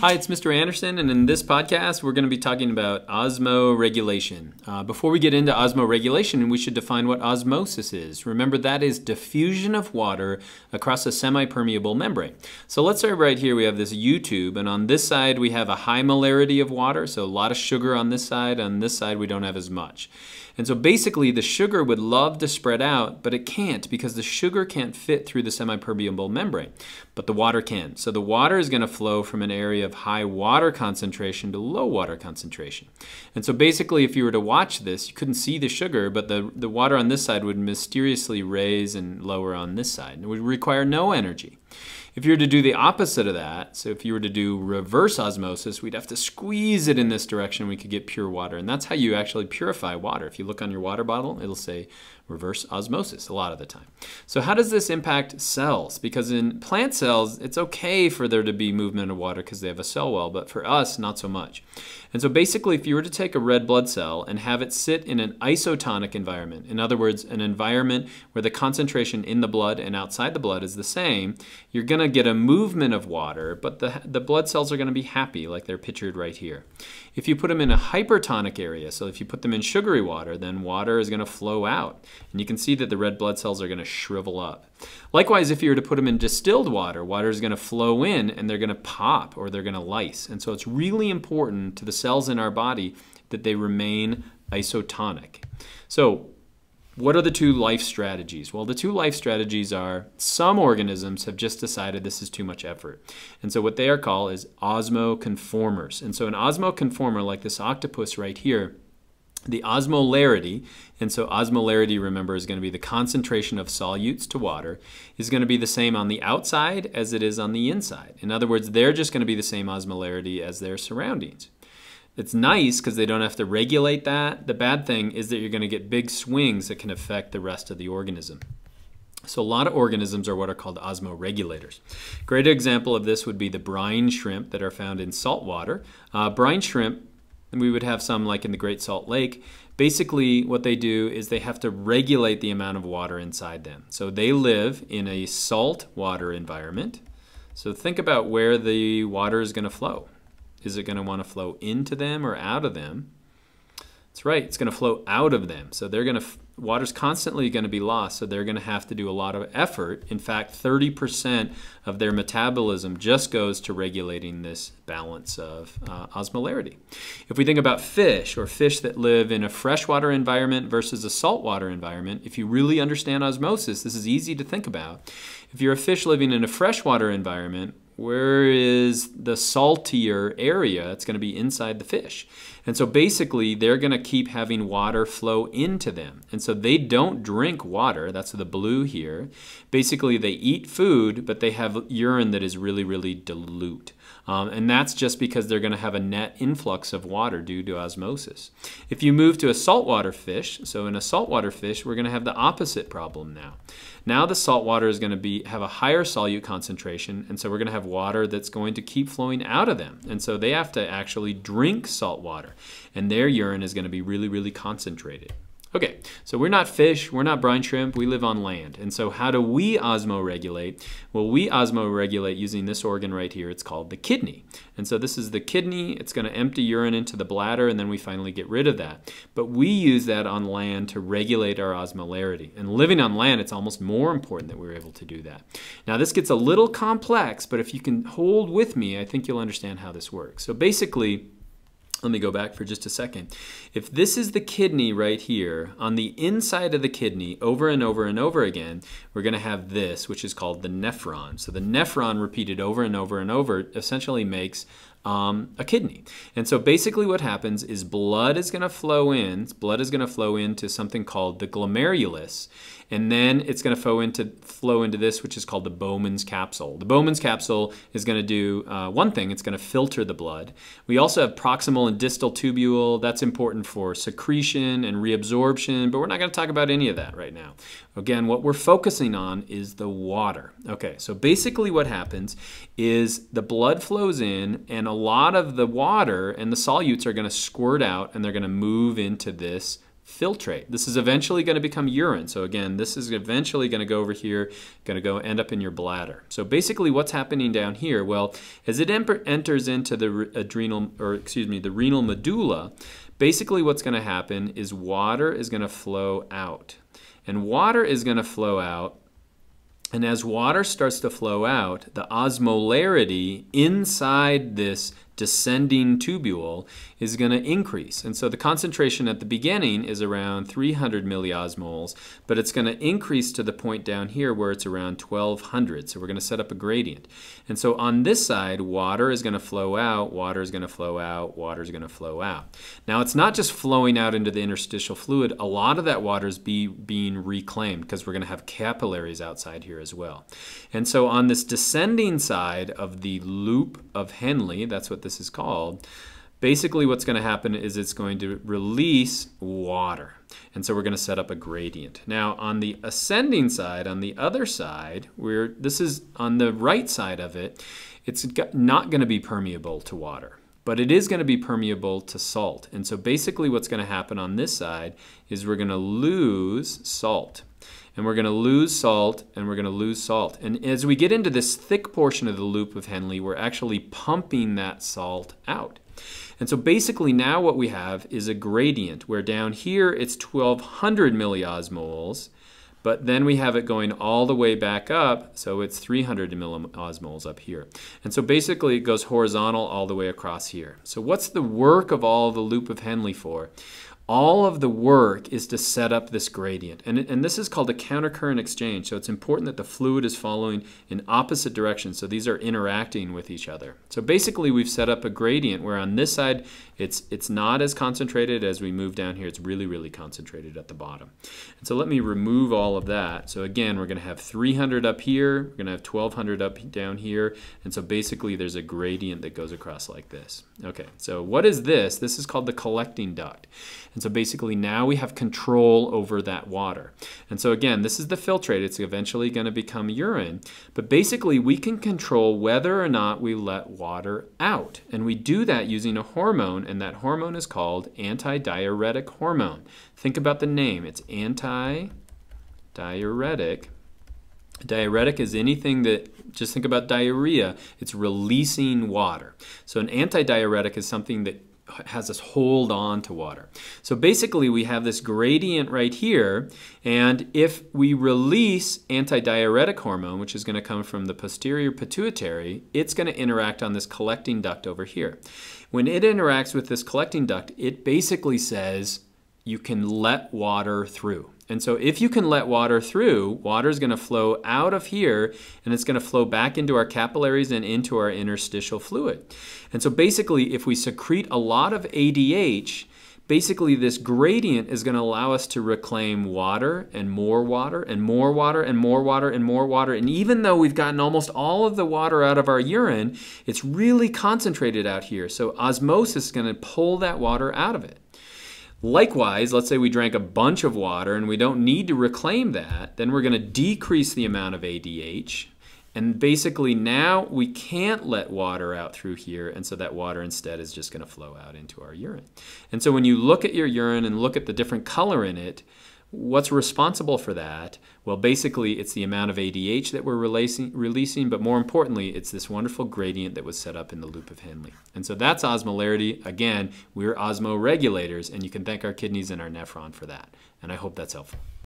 Hi, it's Mr. Andersen, and in this podcast, we're going to be talking about osmoregulation. Uh, before we get into osmoregulation, we should define what osmosis is. Remember, that is diffusion of water across a semi-permeable membrane. So let's start right here. We have this U-tube, and on this side, we have a high molarity of water, so a lot of sugar on this side. On this side, we don't have as much. And so basically, the sugar would love to spread out, but it can't because the sugar can't fit through the semi-permeable membrane, but the water can. So the water is going to flow from an area of high water concentration to low water concentration. And so basically, if you were to watch this, you couldn't see the sugar, but the, the water on this side would mysteriously raise and lower on this side. It would require no energy. If you were to do the opposite of that, so if you were to do reverse osmosis, we'd have to squeeze it in this direction, we could get pure water. And that's how you actually purify water. If you look on your water bottle, it'll say reverse osmosis a lot of the time. So how does this impact cells? Because in plant cells, it's okay for there to be movement of water because they have a cell wall, but for us, not so much. And so basically, if you were to take a red blood cell and have it sit in an isotonic environment, in other words, an environment where the concentration in the blood and outside the blood is the same, you're going to get a movement of water, but the, the blood cells are going to be happy, like they're pictured right here. If you put them in a hypertonic area, so if you put them in sugary water, then water is going to flow out. And you can see that the red blood cells are going to shrivel up. Likewise, if you were to put them in distilled water, water is going to flow in and they're going to pop or they're going to lyse. And so it's really important to the cells in our body that they remain isotonic. So what are the two life strategies? Well, the two life strategies are some organisms have just decided this is too much effort. And so what they are called is osmoconformers. And so an osmoconformer, like this octopus right here, the osmolarity, and so osmolarity, remember, is going to be the concentration of solutes to water, is going to be the same on the outside as it is on the inside. In other words, they're just going to be the same osmolarity as their surroundings. It's nice because they don't have to regulate that. The bad thing is that you're going to get big swings that can affect the rest of the organism. So a lot of organisms are what are called osmoregulators. Great example of this would be the brine shrimp that are found in salt water. Uh, brine shrimp, and we would have some like in the Great Salt Lake. Basically, what they do is they have to regulate the amount of water inside them. So they live in a salt water environment. So think about where the water is going to flow. Is it going to want to flow into them or out of them? That's right, it's going to flow out of them. So they're going to, water's constantly going to be lost, so they're going to have to do a lot of effort. In fact, 30% of their metabolism just goes to regulating this balance of uh, osmolarity. If we think about fish or fish that live in a freshwater environment versus a saltwater environment, if you really understand osmosis, this is easy to think about. If you're a fish living in a freshwater environment, where is the saltier area? It's going to be inside the fish. And so basically, they're going to keep having water flow into them. And so they don't drink water. That's the blue here. Basically, they eat food, but they have urine that is really, really dilute. Um, and that's just because they're going to have a net influx of water due to osmosis. If you move to a saltwater fish, so in a saltwater fish, we're going to have the opposite problem now. Now the saltwater is going to be have a higher solute concentration, and so we're going to have water that's going to keep flowing out of them. And so they have to actually drink salt water, and their urine is going to be really, really concentrated. Okay, so we're not fish, we're not brine shrimp, we live on land. And so how do we osmoregulate? Well, we osmoregulate using this organ right here. It's called the kidney. And so this is the kidney. It's going to empty urine into the bladder, and then we finally get rid of that. But we use that on land to regulate our osmolarity. And living on land, it's almost more important that we're able to do that. Now, this gets a little complex, but if you can hold with me, I think you'll understand how this works. So basically, let me go back for just a second. If this is the kidney right here, on the inside of the kidney, over and over and over again, we're going to have this, which is called the nephron. So the nephron repeated over and over and over essentially makes um, a kidney. And so basically what happens is blood is going to flow in, blood is going to flow into something called the glomerulus, and then it's going to flow into, flow into this, which is called the Bowman's capsule. The Bowman's capsule is going to do uh, one thing, it's going to filter the blood. We also have proximal and distal tubule, that's important for secretion and reabsorption, but we're not going to talk about any of that right now. Again, what we're focusing on is the water. Okay, so basically what happens is the blood flows in and a lot of the water and the solutes are going to squirt out and they're going to move into this filtrate. This is eventually going to become urine. So again, this is eventually going to go over here, going to go end up in your bladder. So basically what's happening down here? Well, as it enters into the adrenal, or excuse me, the renal medulla, basically what's going to happen is water is going to flow out. And water is going to flow out and as water starts to flow out, the osmolarity inside this descending tubule is going to increase. And so the concentration at the beginning is around 300 milliosmoles, but it's going to increase to the point down here where it's around 1200. So we're going to set up a gradient. And so on this side, water is going to flow out, water is going to flow out, water is going to flow out. Now it's not just flowing out into the interstitial fluid. A lot of that water is be, being reclaimed because we're going to have capillaries outside here as well. And so on this descending side of the loop of Henle, that's what this this is called, basically what's going to happen is it's going to release water. And so we're going to set up a gradient. Now on the ascending side, on the other side, where this is on the right side of it, it's not going to be permeable to water but it is going to be permeable to salt. And so basically what's going to happen on this side is we're going to lose salt and we're going to lose salt, and we're going to lose salt. And as we get into this thick portion of the loop of Henle, we're actually pumping that salt out. And so basically now what we have is a gradient where down here it's 1200 milliosmoles, but then we have it going all the way back up, so it's 300 milliosmoles up here. And so basically it goes horizontal all the way across here. So what's the work of all the loop of Henle for? All of the work is to set up this gradient. And, and this is called a countercurrent exchange. So it's important that the fluid is following in opposite directions. So these are interacting with each other. So basically we've set up a gradient where on this side it's, it's not as concentrated as we move down here. It's really, really concentrated at the bottom. And so let me remove all of that. So again, we're going to have 300 up here. We're going to have 1200 up down here. And so basically there's a gradient that goes across like this. Okay, so what is this? This is called the collecting duct. And so basically now we have control over that water. And so again, this is the filtrate. It's eventually going to become urine. But basically we can control whether or not we let water out. And we do that using a hormone, and that hormone is called antidiuretic hormone. Think about the name. It's antidiuretic. Diuretic is anything that, just think about diarrhea, it's releasing water. So an antidiuretic is something that has us hold on to water. So basically we have this gradient right here and if we release antidiuretic hormone, which is going to come from the posterior pituitary, it's going to interact on this collecting duct over here. When it interacts with this collecting duct, it basically says you can let water through. And so if you can let water through, water is going to flow out of here and it's going to flow back into our capillaries and into our interstitial fluid. And so basically if we secrete a lot of ADH, basically this gradient is going to allow us to reclaim water and more water and more water and more water and more water. And even though we've gotten almost all of the water out of our urine, it's really concentrated out here. So osmosis is going to pull that water out of it. Likewise, let's say we drank a bunch of water and we don't need to reclaim that, then we're going to decrease the amount of ADH. And basically now we can't let water out through here, and so that water instead is just going to flow out into our urine. And so when you look at your urine and look at the different color in it, What's responsible for that? Well, basically, it's the amount of ADH that we're releasing, releasing, but more importantly, it's this wonderful gradient that was set up in the loop of Henle. And so that's osmolarity. Again, we're osmoregulators, and you can thank our kidneys and our nephron for that. And I hope that's helpful.